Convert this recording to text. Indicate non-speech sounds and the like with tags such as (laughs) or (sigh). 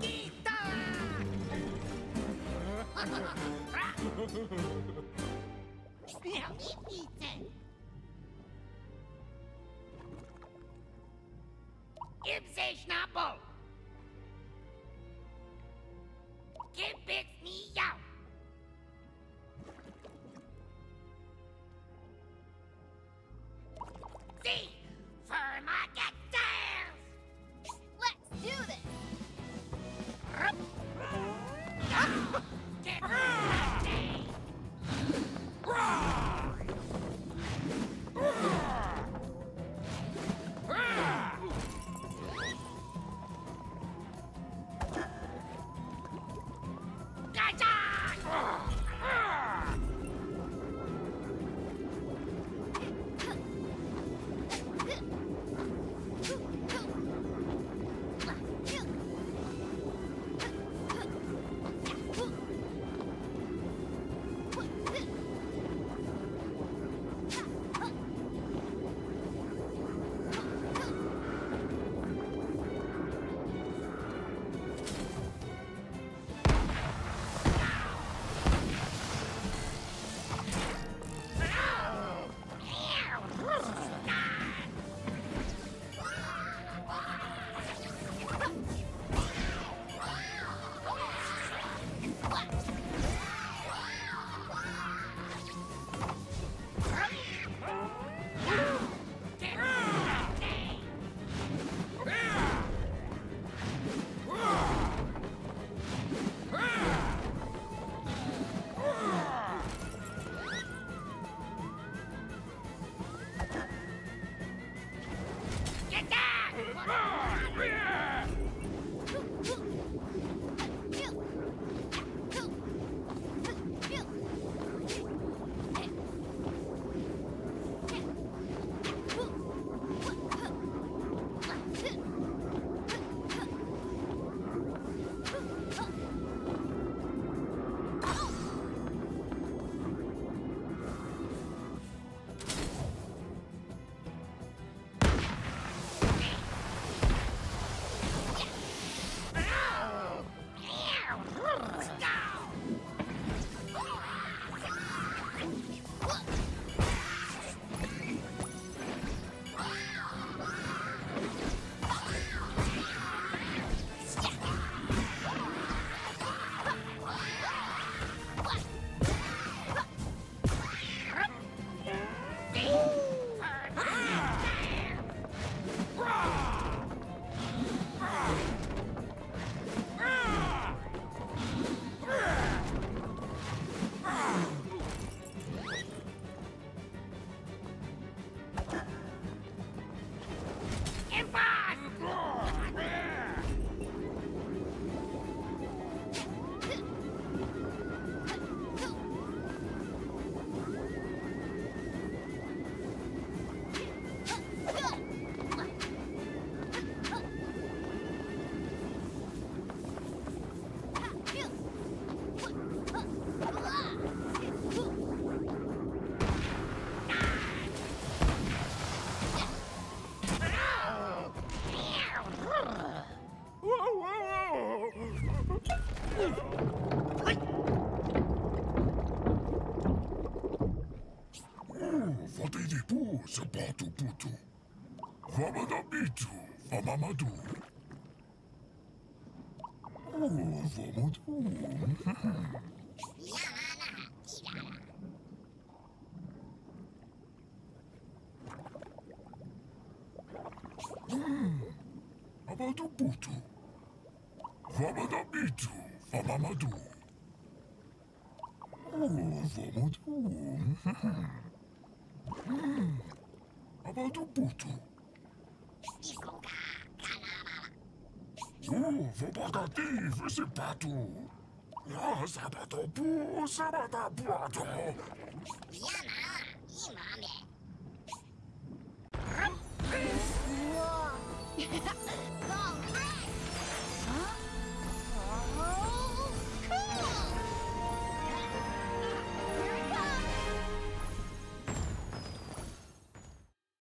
Guitar! (laughs) (laughs) Trávnice. Kým seš na pol? Ah! Come on! Yeah! De pu, sapato puto. Vamadabitu, vamamadu. Oh, vamadu. Amadu puto. Vamadabitu, vamamadu. Oh, vamadu. Abaixa um puto. Uva, bagati, esse pato. Ah, sabatapu, sabatapuato. Yana, imame. Uau! (laughs) (laughs)